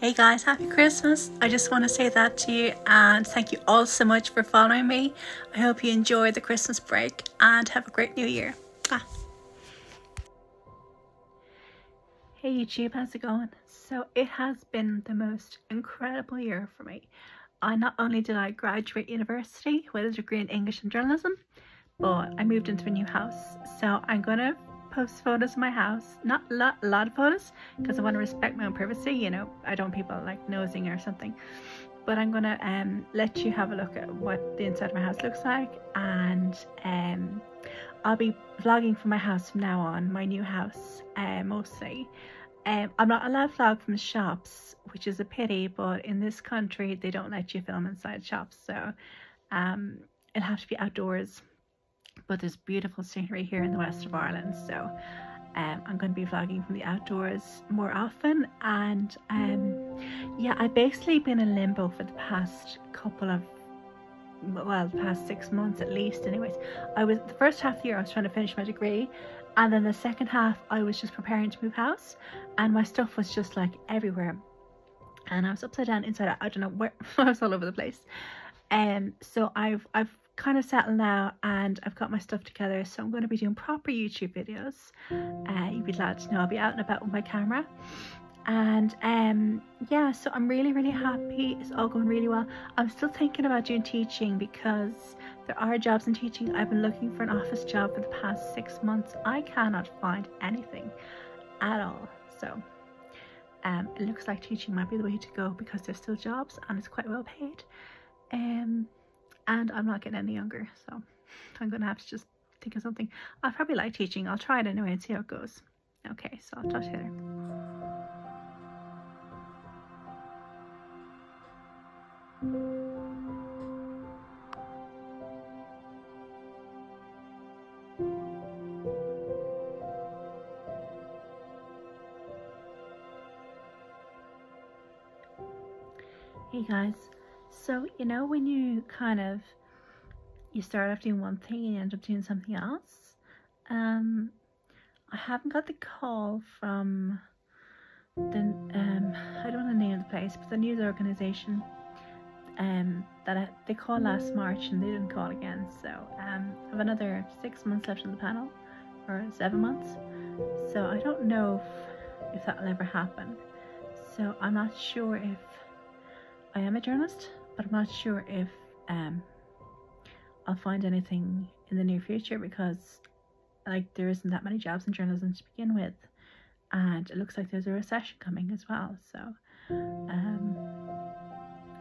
Hey guys, happy Christmas. I just want to say that to you and thank you all so much for following me. I hope you enjoy the Christmas break and have a great new year. Ah. Hey YouTube, how's it going? So it has been the most incredible year for me. I not only did I graduate university with a degree in English and journalism, but I moved into a new house. So I'm gonna post photos of my house. Not a lot, lot of photos because I want to respect my own privacy. You know, I don't want people like nosing or something. But I'm gonna um, let you have a look at what the inside of my house looks like, and um, I'll be vlogging from my house from now on, my new house uh, mostly. Um, I'm not allowed to vlog from shops, which is a pity, but in this country they don't let you film inside shops, so um, it'll have to be outdoors but there's beautiful scenery here in the west of Ireland so um, I'm going to be vlogging from the outdoors more often and um, yeah I've basically been in limbo for the past couple of well past six months at least anyways. I was the first half of the year I was trying to finish my degree and then the second half I was just preparing to move house and my stuff was just like everywhere. And I was upside down inside out I don't know where I was all over the place. Um so I've I've kind of settled now and I've got my stuff together so I'm going to be doing proper YouTube videos. Uh, you'd be glad to know I'll be out and about with my camera. And um yeah so I'm really really happy. It's all going really well. I'm still thinking about doing teaching because there are jobs in teaching. I've been looking for an office job for the past six months. I cannot find anything at all. So um it looks like teaching might be the way to go because there's still jobs and it's quite well paid. Um and I'm not getting any younger so I'm gonna have to just think of something. I probably like teaching. I'll try it anyway and see how it goes. Okay so I'll talk to you later. Hey guys, so, you know, when you kind of, you start off doing one thing and you end up doing something else. Um, I haven't got the call from the, um, I don't want to name the place, but the news organization um, that I, they called last March and they didn't call again. So um, I have another six months left on the panel, or seven months. So I don't know if, if that will ever happen. So I'm not sure if I am a journalist but I'm not sure if um, I'll find anything in the near future because like there isn't that many jobs in journalism to begin with and it looks like there's a recession coming as well so um,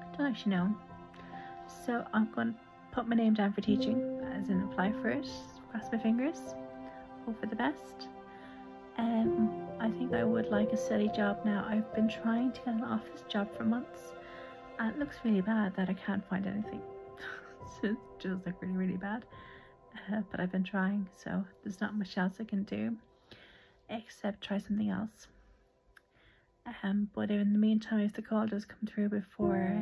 I don't actually know. So I'm going to put my name down for teaching as in apply for it cross my fingers hope for the best. Um, I think I would like a steady job now. I've been trying to get an office job for months and it looks really bad that I can't find anything. it just like really, really bad. Uh, but I've been trying, so there's not much else I can do except try something else. Um, but in the meantime, if the call does come through before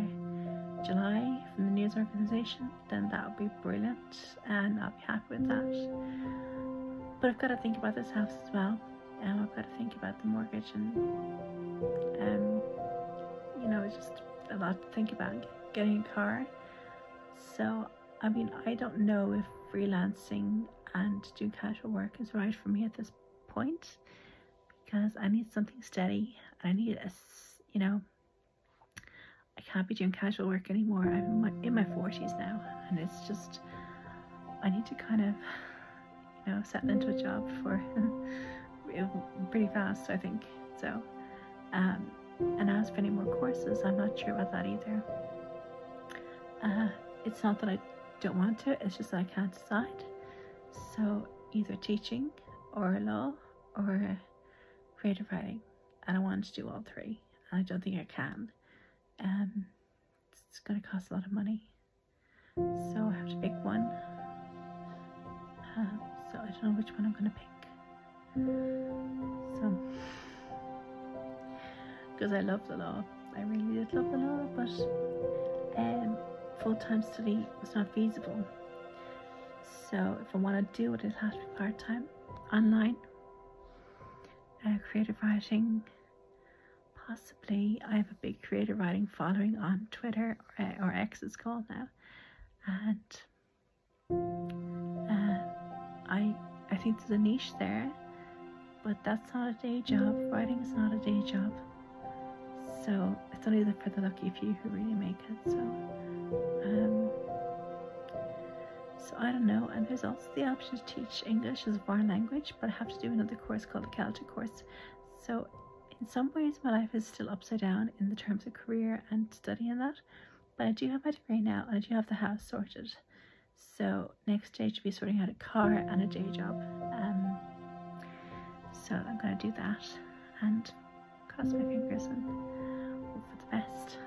July from the news organisation, then that would be brilliant and I'll be happy with that. But I've got to think about this house as well. And um, I've got to think about the mortgage and, um, you know, it's just a lot to think about getting a car. So, I mean, I don't know if freelancing and doing casual work is right for me at this point because I need something steady I need a, you know, I can't be doing casual work anymore. I'm in my, in my 40s now and it's just, I need to kind of, you know, settle into a job for pretty fast, I think. So, um, and as for any more courses, I'm not sure about that either. Uh, it's not that I don't want to, it's just that I can't decide. So either teaching or law or creative writing. And I want to do all three. And I don't think I can. Um, it's going to cost a lot of money. So I have to pick one. Uh, so I don't know which one I'm going to pick. So because I love the law. I really did love the law, but um, full-time study was not feasible. So if I want to do it, it has to be part-time, online, uh, creative writing. Possibly, I have a big creative writing following on Twitter or, or X it's called now, and uh, I I think there's a niche there, but that's not a day job. Writing is not a day job, so it's only for the lucky few who really make it. So, um, so I don't know. And there's also the option to teach English as a foreign language, but I have to do another course called the CELTA course. So in some ways my life is still upside down in the terms of career and studying that. But I do have my degree now and I do have the house sorted. So next stage will be sorting out a car and a day job. Um, so I'm gonna do that and cross my fingers and for the best.